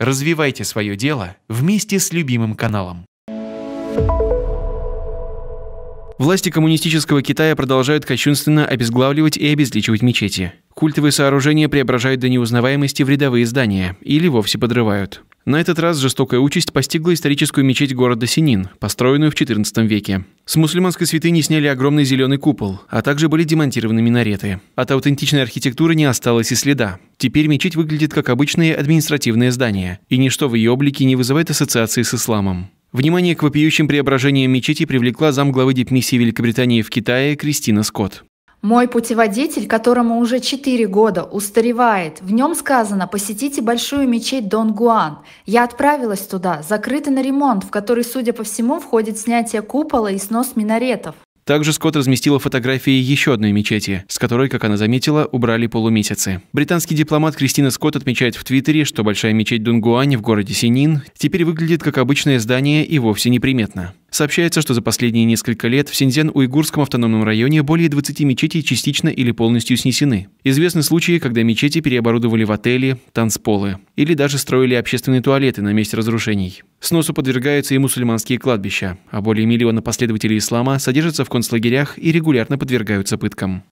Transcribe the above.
Развивайте свое дело вместе с любимым каналом. Власти коммунистического Китая продолжают кощунственно обезглавливать и обезличивать мечети. Культовые сооружения преображают до неузнаваемости в рядовые здания или вовсе подрывают. На этот раз жестокая участь постигла историческую мечеть города Синин, построенную в XIV веке. С мусульманской святыни сняли огромный зеленый купол, а также были демонтированы минареты. От аутентичной архитектуры не осталось и следа. Теперь мечеть выглядит как обычное административное здание, и ничто в ее облике не вызывает ассоциации с исламом. Внимание к вопиющим преображениям мечети привлекла замглавы дипмиссии Великобритании в Китае Кристина Скотт. Мой путеводитель, которому уже 4 года, устаревает. В нем сказано «Посетите большую мечеть Дон Гуан». Я отправилась туда, закрытый на ремонт, в который, судя по всему, входит снятие купола и снос минаретов. Также Скотт разместила фотографии еще одной мечети, с которой, как она заметила, убрали полумесяцы. Британский дипломат Кристина Скотт отмечает в Твиттере, что большая мечеть Дунгуань в городе Синин теперь выглядит как обычное здание и вовсе неприметно. Сообщается, что за последние несколько лет в Синьцзян-Уйгурском автономном районе более 20 мечетей частично или полностью снесены. Известны случаи, когда мечети переоборудовали в отели, танцполы или даже строили общественные туалеты на месте разрушений. Сносу подвергаются и мусульманские кладбища, а более миллиона последователей ислама содержатся в концлагерях и регулярно подвергаются пыткам.